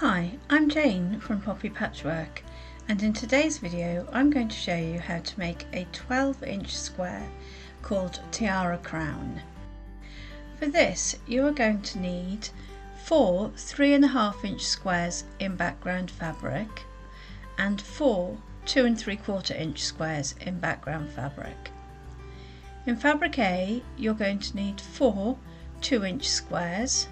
Hi, I'm Jayne from Poppy Patchwork and in today's video I'm going to show you how to make a 12 inch square called Tiara Crown. For this you are going to need four three and a half inch squares in background fabric and four two and three quarter inch squares in background fabric. In fabric A you're going to need four 2 inch squares,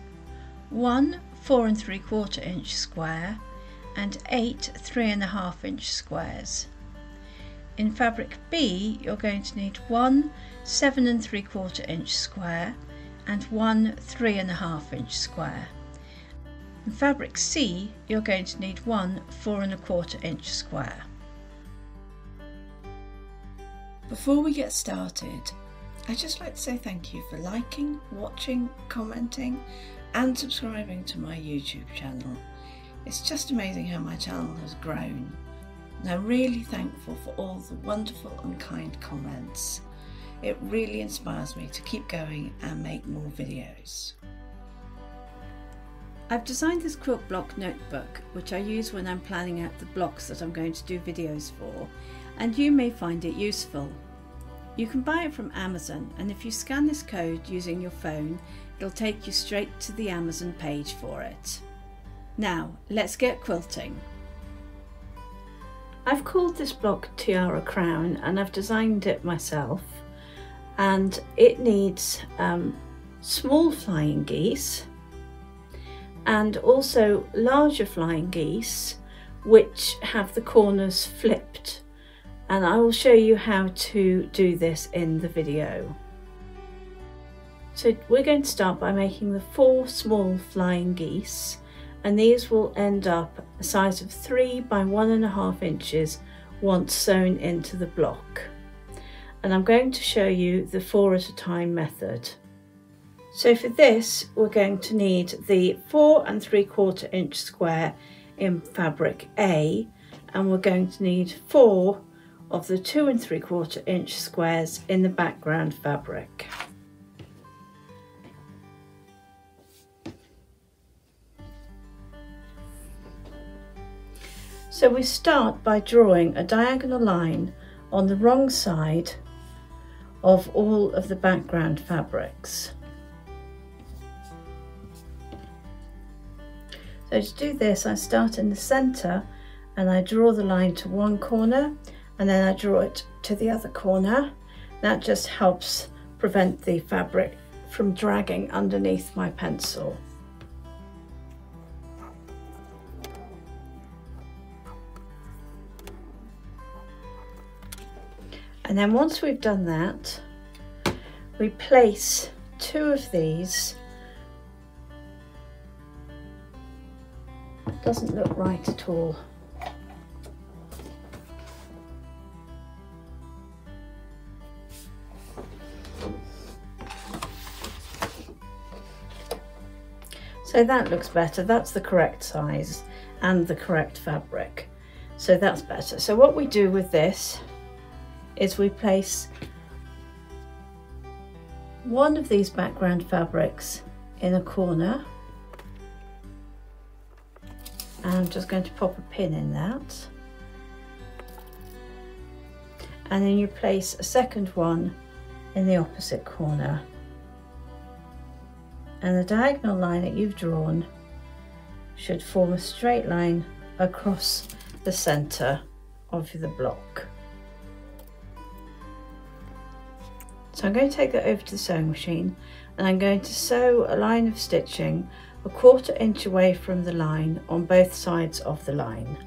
one 4 and 3 quarter inch square and 8 3 and a half inch squares. In fabric B you're going to need one 7 and 3 quarter inch square and one 3 and a half inch square. In fabric C you're going to need one 4 and a quarter inch square. Before we get started I'd just like to say thank you for liking, watching, commenting and subscribing to my YouTube channel. It's just amazing how my channel has grown and I'm really thankful for all the wonderful and kind comments. It really inspires me to keep going and make more videos. I've designed this quilt block notebook which I use when I'm planning out the blocks that I'm going to do videos for and you may find it useful. You can buy it from Amazon and if you scan this code using your phone, it'll take you straight to the Amazon page for it. Now, let's get quilting. I've called this block Tiara Crown and I've designed it myself and it needs um, small flying geese and also larger flying geese which have the corners flipped and I will show you how to do this in the video. So we're going to start by making the four small flying geese and these will end up a size of three by one and a half inches once sewn into the block. And I'm going to show you the four at a time method. So for this, we're going to need the four and three quarter inch square in fabric A, and we're going to need four of the two and three quarter inch squares in the background fabric. So we start by drawing a diagonal line on the wrong side of all of the background fabrics. So to do this I start in the centre and I draw the line to one corner and then I draw it to the other corner. That just helps prevent the fabric from dragging underneath my pencil. And then once we've done that, we place two of these. Doesn't look right at all. So that looks better. That's the correct size and the correct fabric. So that's better. So what we do with this is we place one of these background fabrics in a corner. And I'm just going to pop a pin in that. And then you place a second one in the opposite corner and the diagonal line that you've drawn should form a straight line across the centre of the block. So I'm going to take that over to the sewing machine and I'm going to sew a line of stitching a quarter inch away from the line on both sides of the line.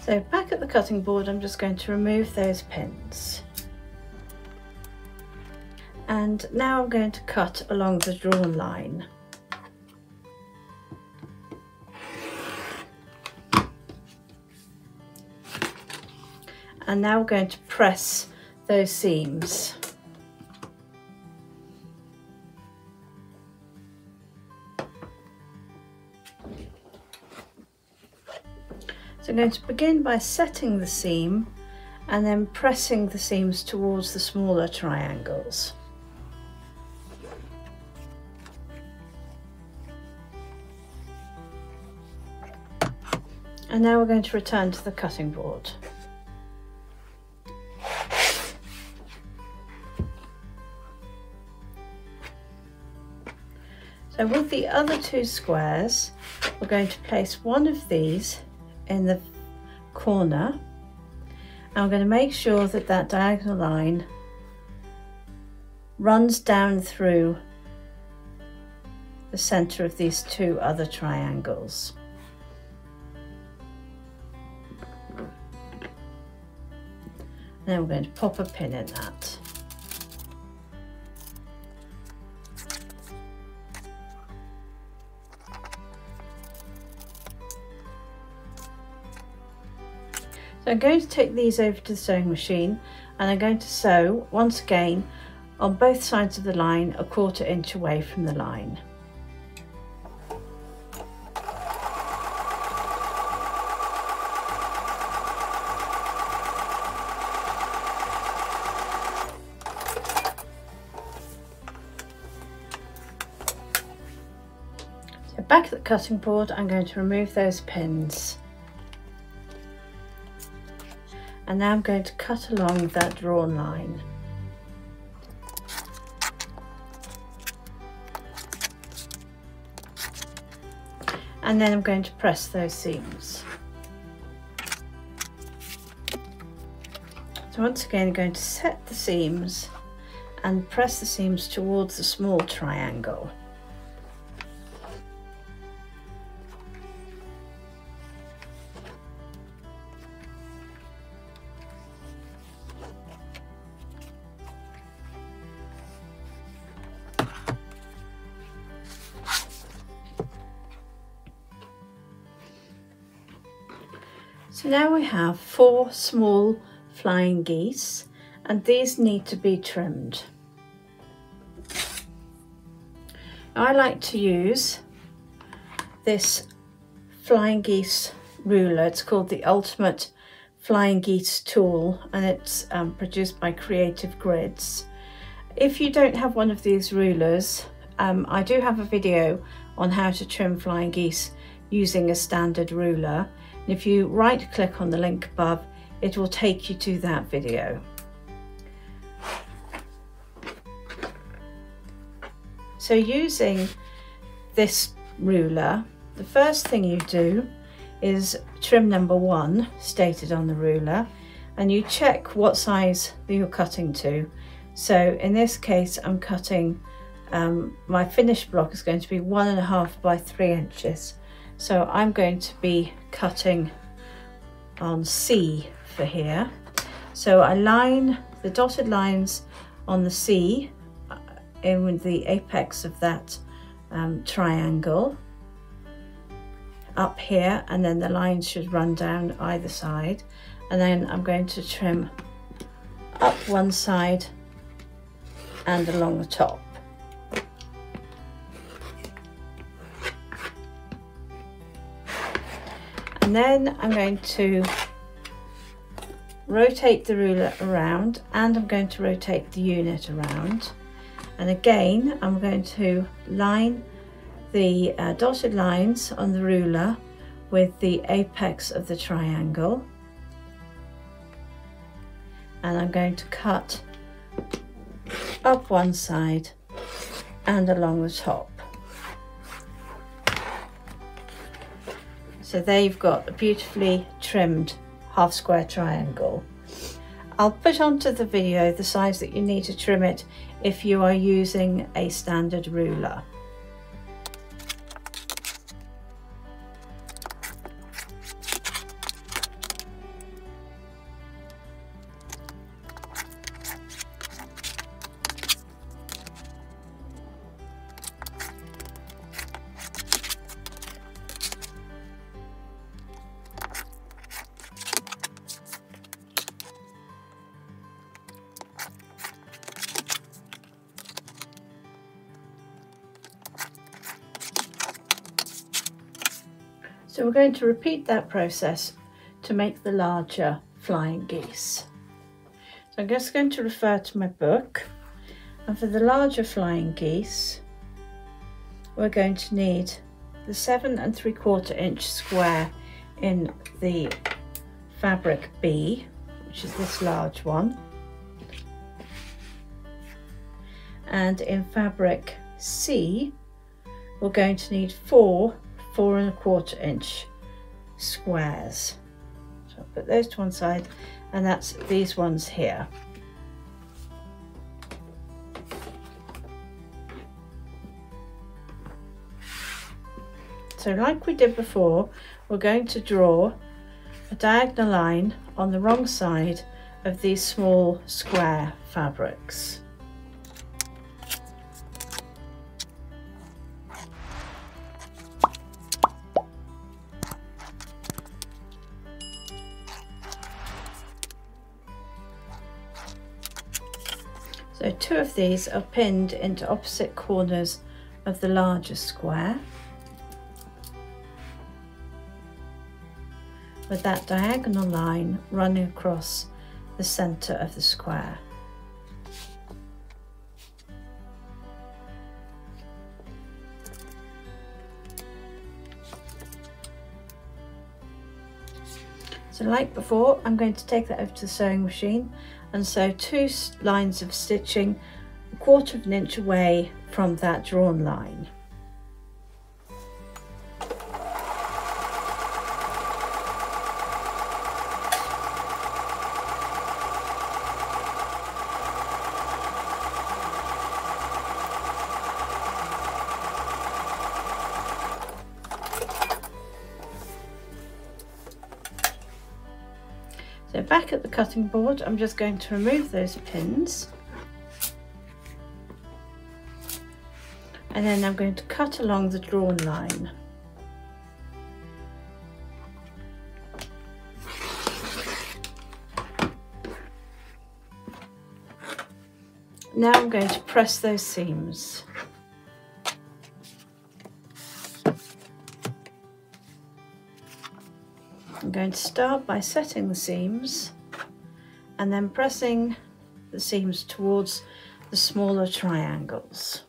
So back at the cutting board, I'm just going to remove those pins. And now I'm going to cut along the drawn line. And now we're going to press those seams. So I'm going to begin by setting the seam and then pressing the seams towards the smaller triangles. And now we're going to return to the cutting board. So with the other two squares, we're going to place one of these in the corner. And we're going to make sure that that diagonal line runs down through the center of these two other triangles. Then we're going to pop a pin in that. So I'm going to take these over to the sewing machine and I'm going to sew once again on both sides of the line a quarter inch away from the line. Cutting board I'm going to remove those pins. and now I'm going to cut along that drawn line. And then I'm going to press those seams. So once again I'm going to set the seams and press the seams towards the small triangle. So now we have four small flying geese and these need to be trimmed. I like to use this flying geese ruler. It's called the Ultimate Flying Geese tool and it's um, produced by Creative Grids. If you don't have one of these rulers, um, I do have a video on how to trim flying geese using a standard ruler if you right click on the link above, it will take you to that video. So using this ruler, the first thing you do is trim number one stated on the ruler and you check what size that you're cutting to. So in this case, I'm cutting, um, my finished block is going to be one and a half by three inches. So I'm going to be cutting on C for here. So I line the dotted lines on the C uh, in the apex of that um, triangle up here and then the lines should run down either side and then I'm going to trim up one side and along the top. And then I'm going to rotate the ruler around and I'm going to rotate the unit around. And again I'm going to line the uh, dotted lines on the ruler with the apex of the triangle. And I'm going to cut up one side and along the top So there you've got a beautifully trimmed half square triangle. I'll put onto the video the size that you need to trim it if you are using a standard ruler. We're going to repeat that process to make the larger flying geese. So I'm just going to refer to my book and for the larger flying geese we're going to need the seven and three quarter inch square in the fabric B which is this large one and in fabric C we're going to need four four and a quarter inch squares. So I'll put those to one side and that's these ones here. So like we did before we're going to draw a diagonal line on the wrong side of these small square fabrics two of these are pinned into opposite corners of the larger square. With that diagonal line running across the centre of the square. So like before, I'm going to take that over to the sewing machine and so two lines of stitching a quarter of an inch away from that drawn line. Cutting board, I'm just going to remove those pins. And then I'm going to cut along the drawn line. Now I'm going to press those seams. I'm going to start by setting the seams and then pressing the seams towards the smaller triangles.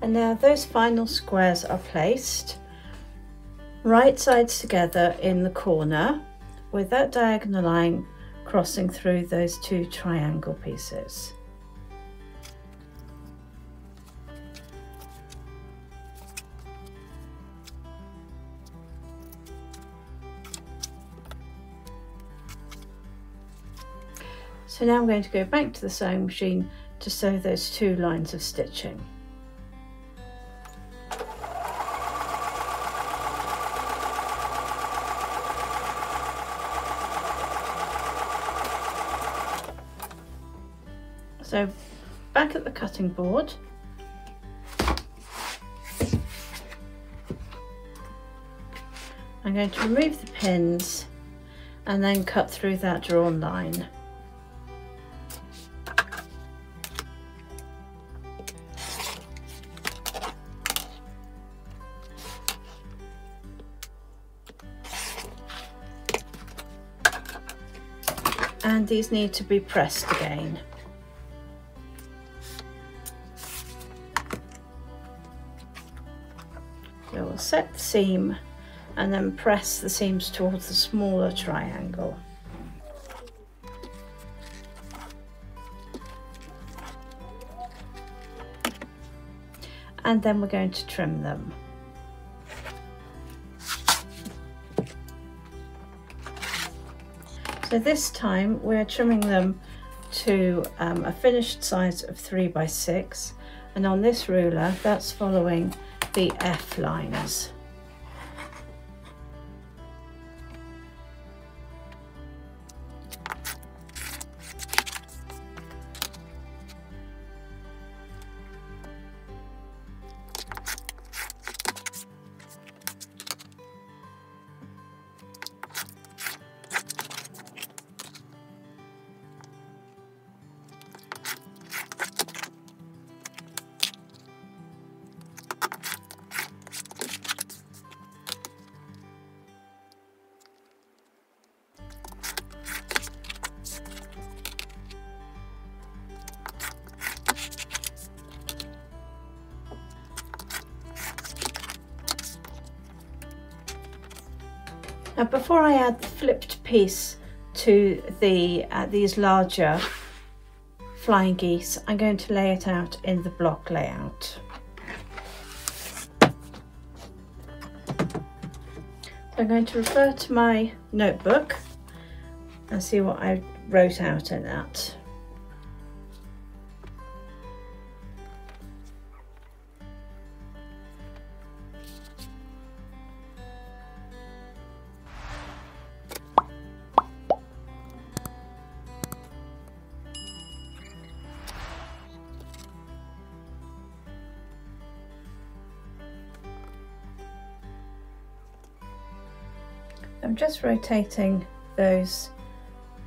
And now those final squares are placed right sides together in the corner with that diagonal line crossing through those two triangle pieces. So now I'm going to go back to the sewing machine to sew those two lines of stitching. So back at the cutting board, I'm going to remove the pins and then cut through that drawn line. These need to be pressed again. So we'll set the seam and then press the seams towards the smaller triangle. And then we're going to trim them. So this time we're trimming them to um, a finished size of 3 by 6 and on this ruler that's following the F lines. Piece to the uh, these larger flying geese, I'm going to lay it out in the block layout. I'm going to refer to my notebook and see what I wrote out in that. I'm just rotating those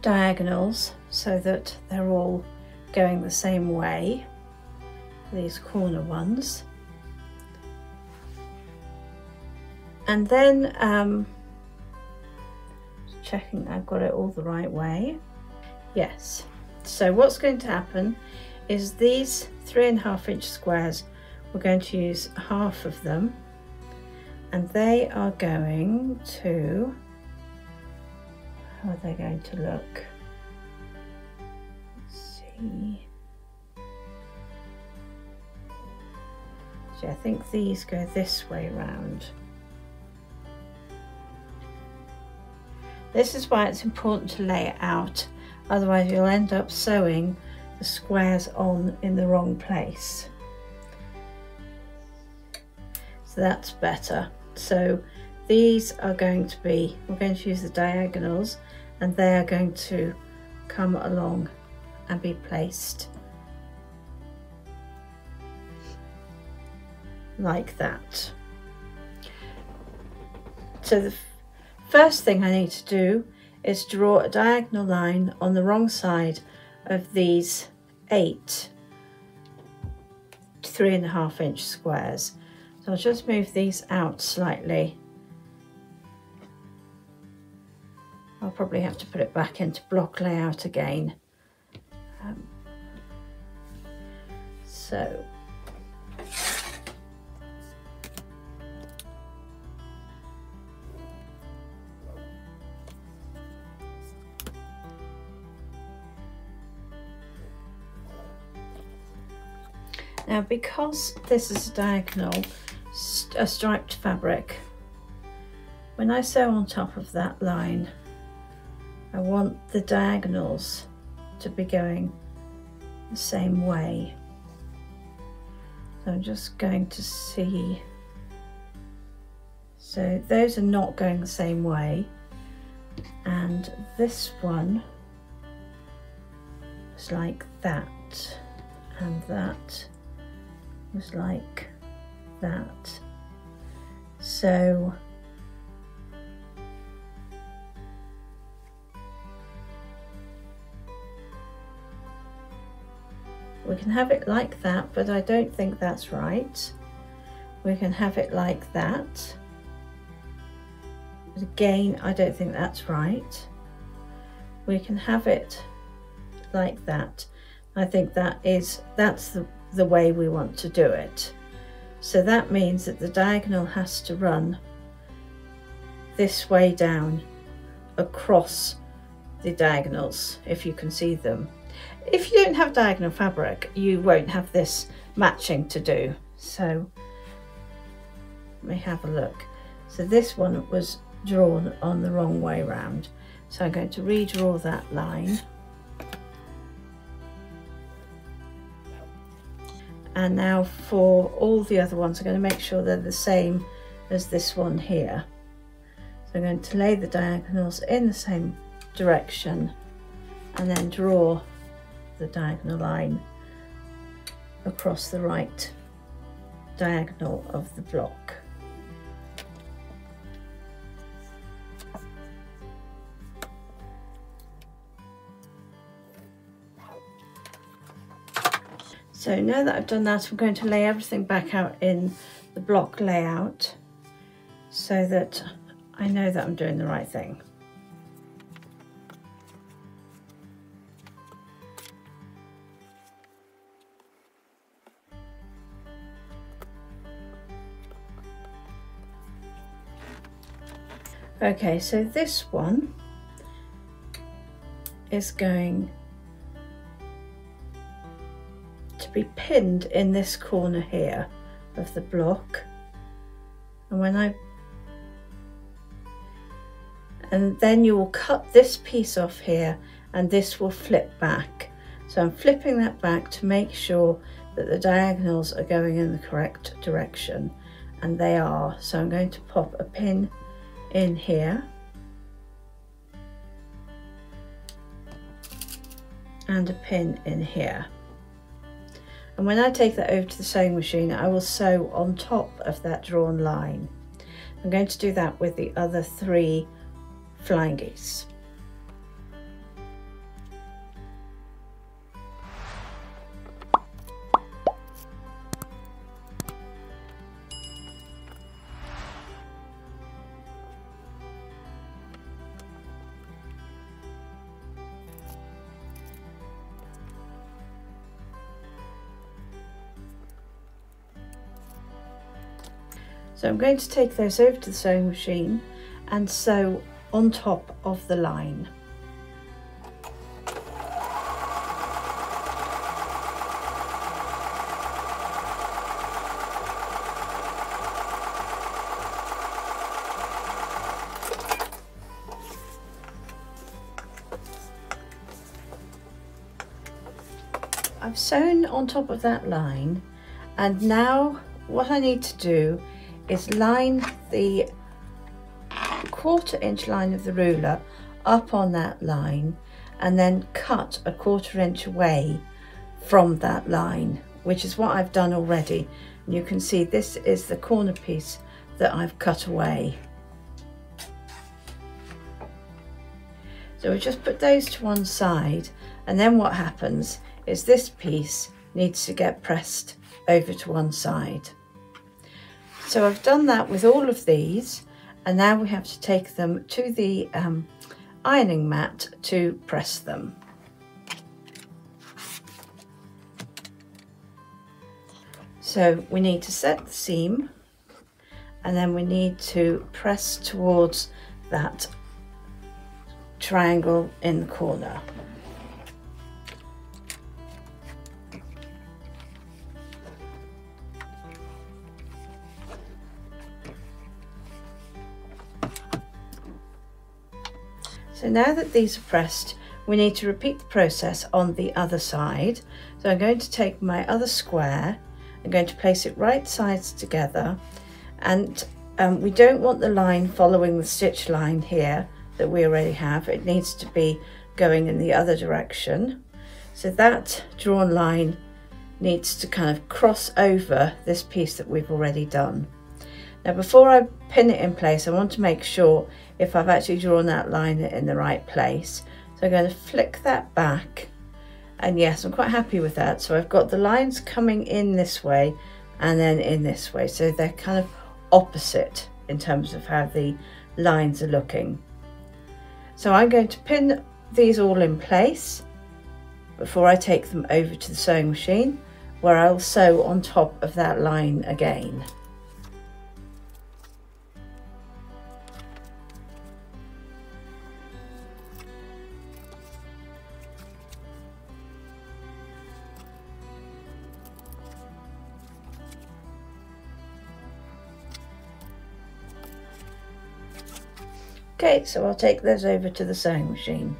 diagonals so that they're all going the same way, these corner ones. And then um, checking I've got it all the right way. Yes, so what's going to happen is these three and a half inch squares, we're going to use half of them and they are going to how they're going to look? Let's see. I think these go this way round. This is why it's important to lay it out, otherwise you'll end up sewing the squares on in the wrong place. So that's better. So these are going to be, we're going to use the diagonals and they are going to come along and be placed like that. So the first thing I need to do is draw a diagonal line on the wrong side of these eight three and a half inch squares. So I'll just move these out slightly I'll probably have to put it back into block layout again. Um, so Now because this is a diagonal, a striped fabric, when I sew on top of that line, I want the diagonals to be going the same way. So I'm just going to see. So those are not going the same way. And this one was like that. And that was like that. So can have it like that, but I don't think that's right. We can have it like that. But again, I don't think that's right. We can have it like that. I think that is, that's the, the way we want to do it. So that means that the diagonal has to run this way down across the diagonals, if you can see them. If you don't have diagonal fabric, you won't have this matching to do. So let me have a look. So this one was drawn on the wrong way round. So I'm going to redraw that line. And now for all the other ones, I'm going to make sure they're the same as this one here. So I'm going to lay the diagonals in the same direction and then draw the diagonal line across the right diagonal of the block. So now that I've done that, I'm going to lay everything back out in the block layout so that I know that I'm doing the right thing. Okay, so this one is going to be pinned in this corner here of the block. And when I and then you will cut this piece off here and this will flip back. So I'm flipping that back to make sure that the diagonals are going in the correct direction. And they are. So I'm going to pop a pin in here and a pin in here and when I take that over to the sewing machine I will sew on top of that drawn line. I'm going to do that with the other three flying geese. I'm going to take those over to the sewing machine and sew on top of the line. I've sewn on top of that line and now what I need to do is line the quarter inch line of the ruler up on that line and then cut a quarter inch away from that line which is what I've done already. And you can see this is the corner piece that I've cut away. So we just put those to one side and then what happens is this piece needs to get pressed over to one side so I've done that with all of these and now we have to take them to the um, ironing mat to press them. So we need to set the seam and then we need to press towards that triangle in the corner. So now that these are pressed, we need to repeat the process on the other side. So I'm going to take my other square, I'm going to place it right sides together and um, we don't want the line following the stitch line here that we already have. It needs to be going in the other direction. So that drawn line needs to kind of cross over this piece that we've already done. Now before I pin it in place, I want to make sure if I've actually drawn that line in the right place. So I'm going to flick that back and yes, I'm quite happy with that. So I've got the lines coming in this way and then in this way. So they're kind of opposite in terms of how the lines are looking. So I'm going to pin these all in place before I take them over to the sewing machine where I'll sew on top of that line again. Okay, so I'll take those over to the sewing machine.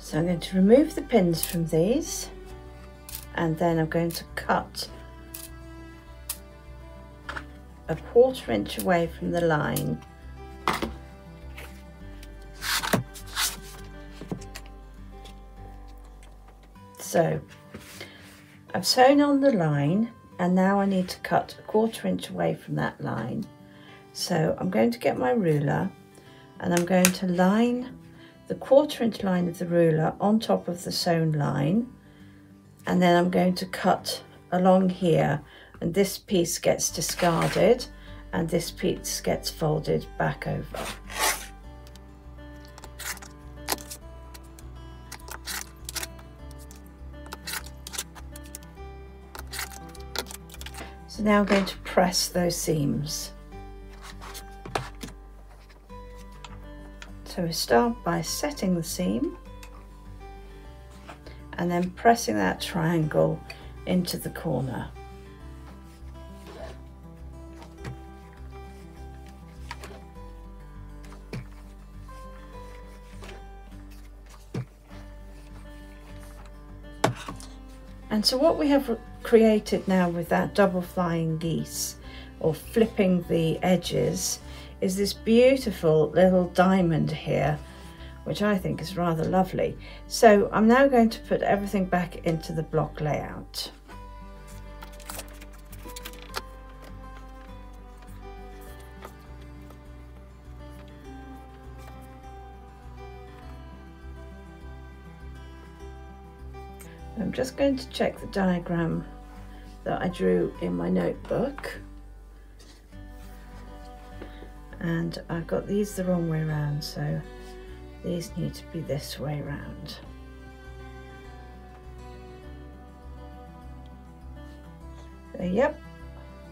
So I'm going to remove the pins from these and then I'm going to cut a quarter inch away from the line. So I've sewn on the line and now I need to cut a quarter inch away from that line. So I'm going to get my ruler and I'm going to line the quarter inch line of the ruler on top of the sewn line and then I'm going to cut along here and this piece gets discarded and this piece gets folded back over. So now I'm going to press those seams. So we start by setting the seam and then pressing that triangle into the corner. And so what we have created now with that double flying geese or flipping the edges is this beautiful little diamond here which I think is rather lovely. So I'm now going to put everything back into the block layout. Just going to check the diagram that I drew in my notebook. And I've got these the wrong way around, so these need to be this way around. So, yep,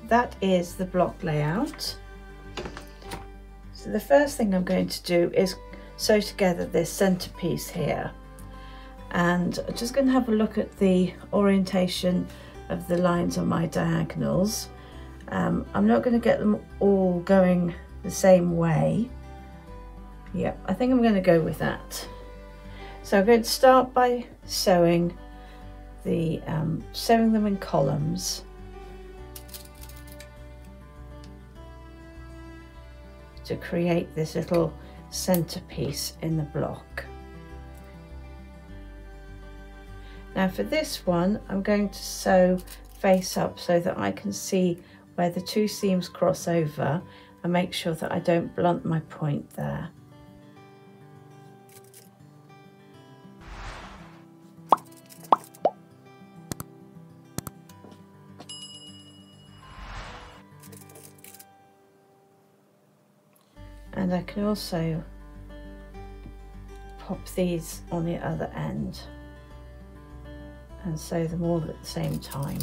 that is the block layout. So the first thing I'm going to do is sew together this centerpiece here. And I'm just going to have a look at the orientation of the lines on my diagonals. Um, I'm not going to get them all going the same way Yep, I think I'm going to go with that. So I'm going to start by sewing the um, sewing them in columns. to create this little centerpiece in the block. Now for this one, I'm going to sew face up so that I can see where the two seams cross over and make sure that I don't blunt my point there. and I can also pop these on the other end and sew them all at the same time.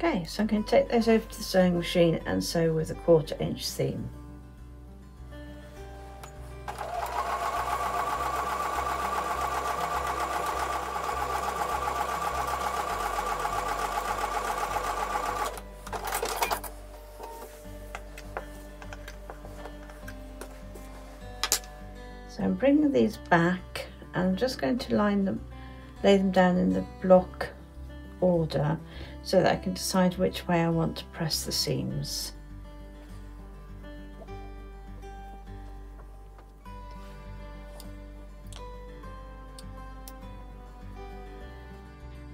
Okay, so I'm going to take those over to the sewing machine and sew with a quarter inch seam. Back and I'm just going to line them, lay them down in the block order so that I can decide which way I want to press the seams.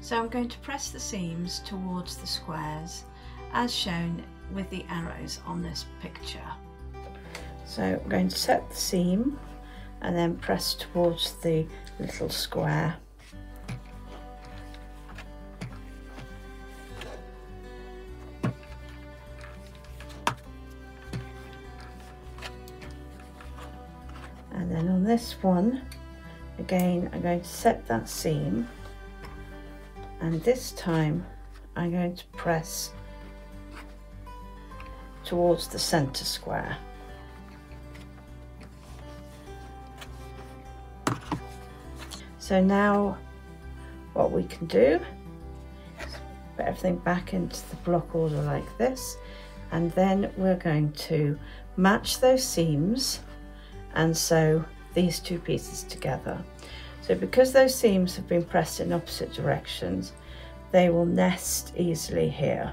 So I'm going to press the seams towards the squares as shown with the arrows on this picture. So I'm going to set the seam and then press towards the little square. And then on this one, again, I'm going to set that seam and this time I'm going to press towards the center square. So now what we can do is put everything back into the block order like this and then we're going to match those seams and sew these two pieces together. So because those seams have been pressed in opposite directions, they will nest easily here.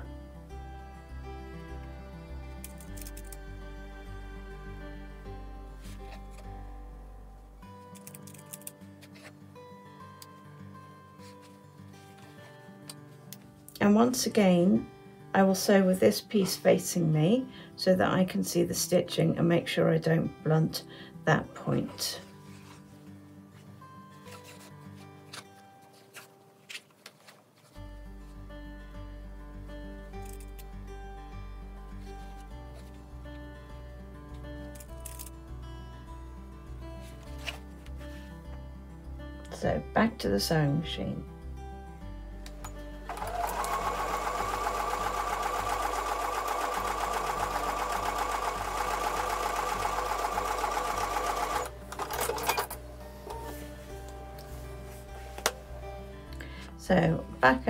And once again, I will sew with this piece facing me so that I can see the stitching and make sure I don't blunt that point. So back to the sewing machine.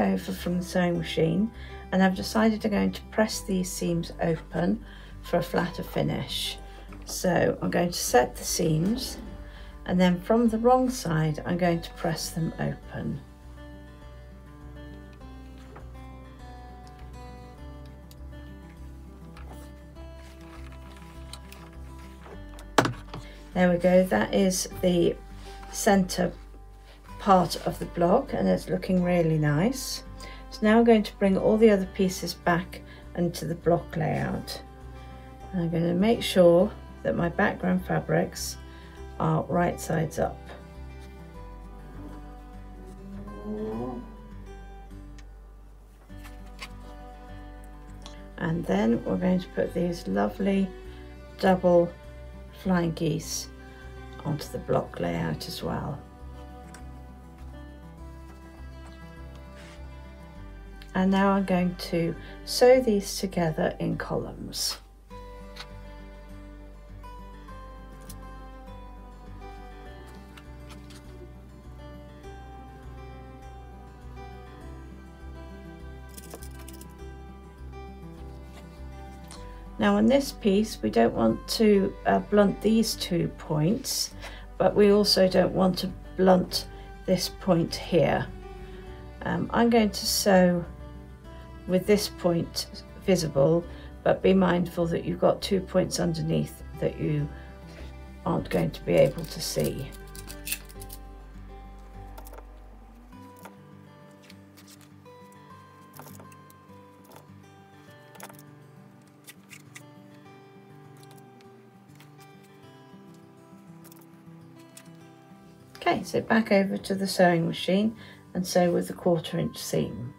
Over from the sewing machine and I've decided I'm going to press these seams open for a flatter finish. So I'm going to set the seams and then from the wrong side I'm going to press them open. There we go, that is the centre part of the block and it's looking really nice. So now I'm going to bring all the other pieces back into the block layout. And I'm going to make sure that my background fabrics are right sides up. And then we're going to put these lovely double flying geese onto the block layout as well. And now I'm going to sew these together in columns. Now on this piece we don't want to uh, blunt these two points but we also don't want to blunt this point here. Um, I'm going to sew with this point visible, but be mindful that you've got two points underneath that you aren't going to be able to see. Okay, so back over to the sewing machine and sew with the quarter inch seam.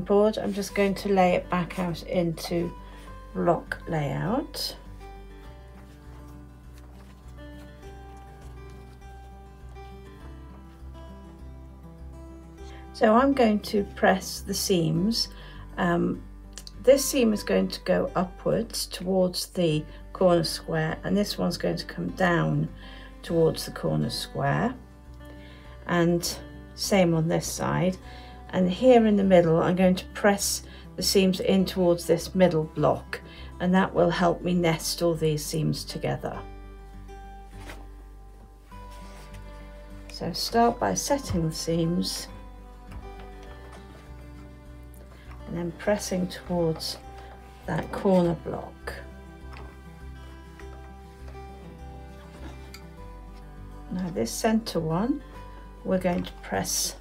Board, I'm just going to lay it back out into block layout. So I'm going to press the seams. Um, this seam is going to go upwards towards the corner square and this one's going to come down towards the corner square and same on this side and here in the middle I'm going to press the seams in towards this middle block and that will help me nest all these seams together. So start by setting the seams and then pressing towards that corner block. Now this center one, we're going to press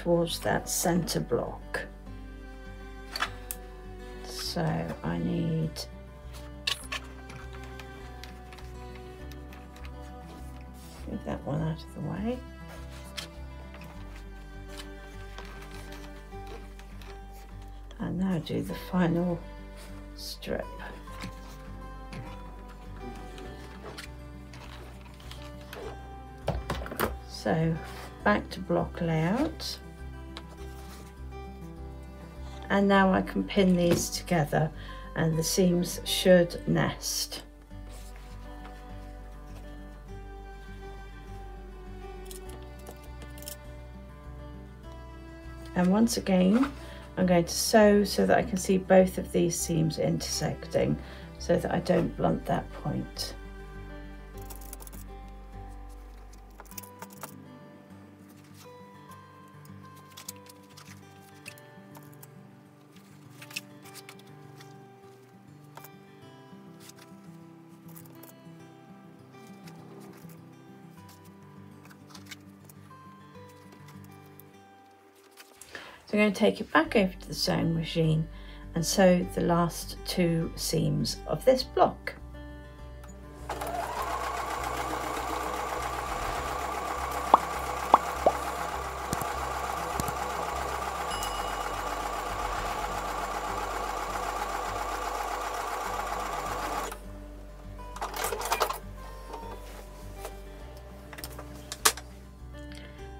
towards that center block. So I need move that one out of the way. And now do the final strip. So back to block layout and now I can pin these together and the seams should nest. And once again, I'm going to sew so that I can see both of these seams intersecting so that I don't blunt that point. So I'm going to take it back over to the sewing machine and sew the last two seams of this block.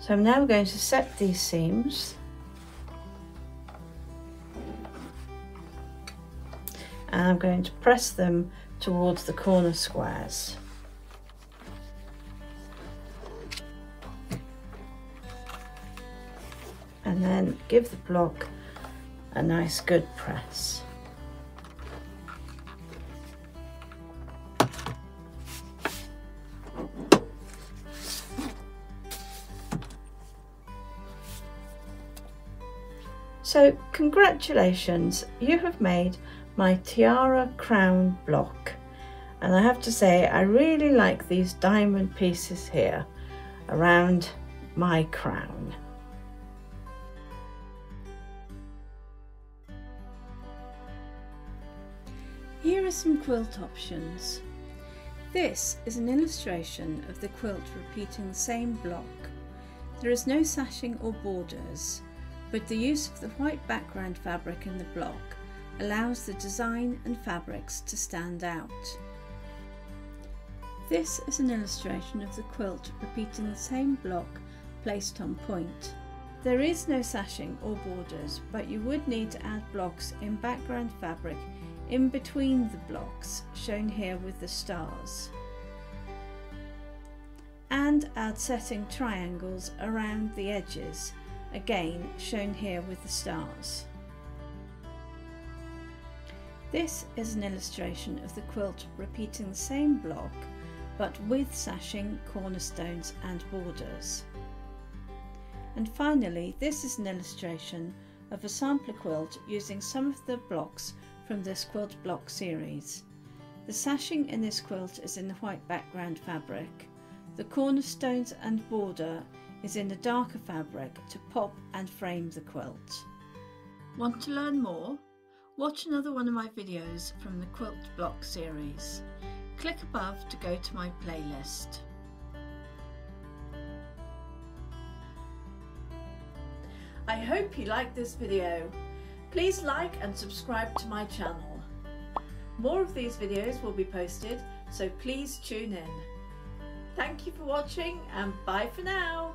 So I'm now going to set these seams I'm going to press them towards the corner squares. And then give the block a nice good press. So congratulations, you have made my tiara crown block. And I have to say, I really like these diamond pieces here around my crown. Here are some quilt options. This is an illustration of the quilt repeating the same block. There is no sashing or borders but the use of the white background fabric in the block allows the design and fabrics to stand out. This is an illustration of the quilt repeating the same block placed on point. There is no sashing or borders, but you would need to add blocks in background fabric in between the blocks, shown here with the stars. And add setting triangles around the edges again shown here with the stars. This is an illustration of the quilt repeating the same block but with sashing, cornerstones and borders. And finally this is an illustration of a sampler quilt using some of the blocks from this quilt block series. The sashing in this quilt is in the white background fabric. The cornerstones and border is in a darker fabric to pop and frame the quilt. Want to learn more? Watch another one of my videos from the Quilt Block series. Click above to go to my playlist. I hope you liked this video. Please like and subscribe to my channel. More of these videos will be posted, so please tune in. Thank you for watching and bye for now.